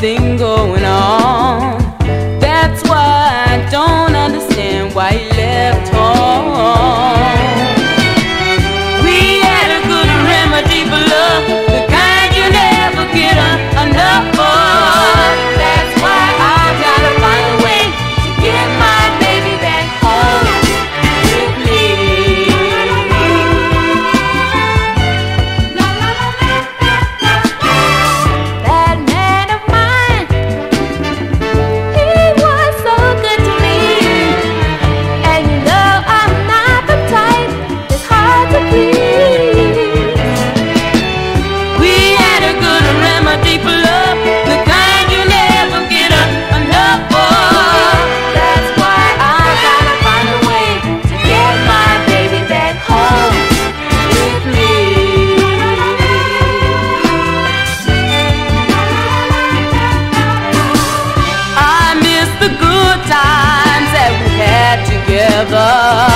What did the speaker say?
thing going on. forever.